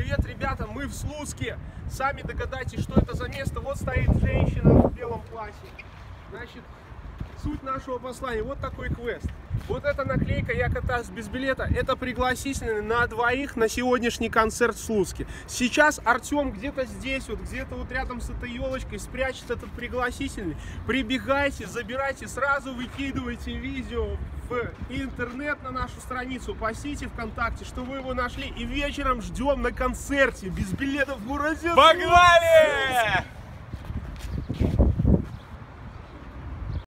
Привет, ребята, мы в Слуцке. Сами догадайтесь, что это за место. Вот стоит женщина в белом платье. Значит, суть нашего послания. Вот такой квест. Вот эта наклейка «Я катаюсь без билета» – это пригласительный на двоих на сегодняшний концерт в Слуцке. Сейчас Артем где-то здесь, вот где-то вот рядом с этой елочкой спрячет этот пригласительный. Прибегайте, забирайте, сразу выкидывайте видео в интернет на нашу страницу, постите ВКонтакте, что вы его нашли. И вечером ждем на концерте без билетов в городе. Погнали!